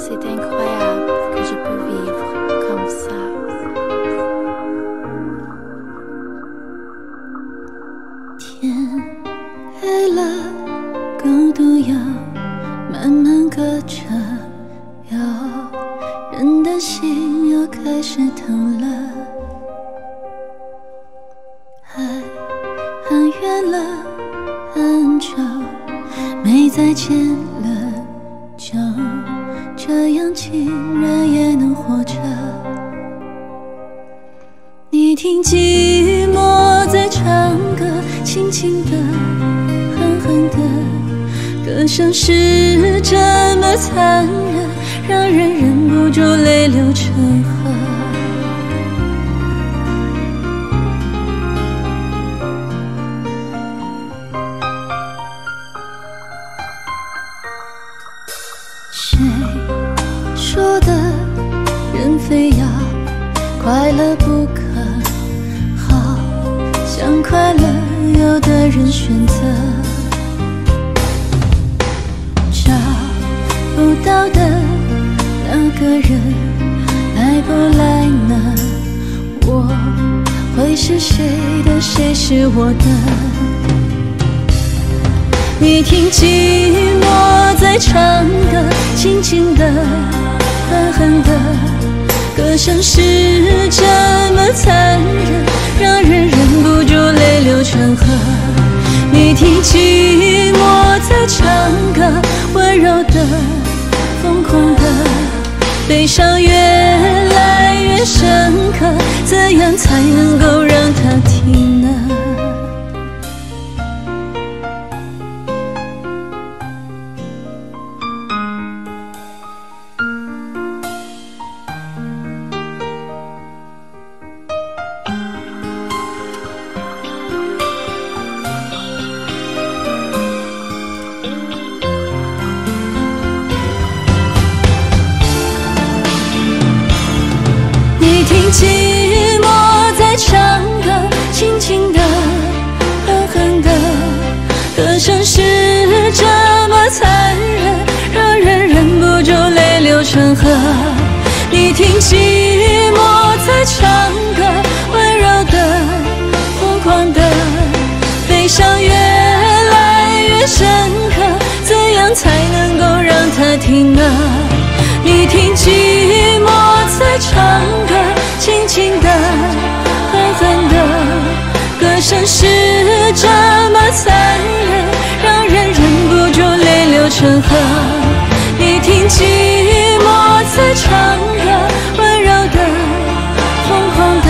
c'est incroyable que je peux vivre comme ça. 天黑这样竟然也能活着。你听寂寞在唱歌，轻轻的，狠狠的，歌声是这么残忍，让人忍不住泪流成河。谁快乐不可？好像快乐，有的人选择找不到的那个人，来不来呢？我会是谁的？谁是我的？你听寂寞在唱歌，轻轻的，狠狠的，歌声是这么残忍，让人忍不住泪流成河。你听寂寞在唱歌，温柔的，疯狂的，悲伤越你听寂寞在唱歌，轻轻的，狠狠的，歌声是这么残忍，让人忍不住泪流成河。你听寂河。你听寂寞在唱歌，温柔的，疯狂的，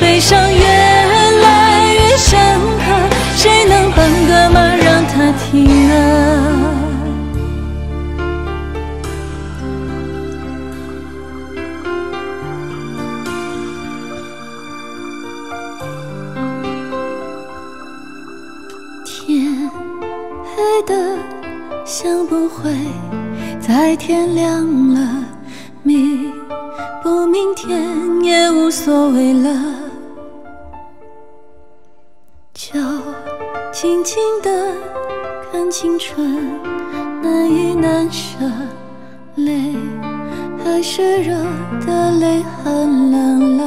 悲伤越来越深刻，谁能帮个忙让它停啊？天黑的想不会再天亮了，明不明天也无所谓了，就静静的看青春难以难舍，泪还是热的，泪很冷了。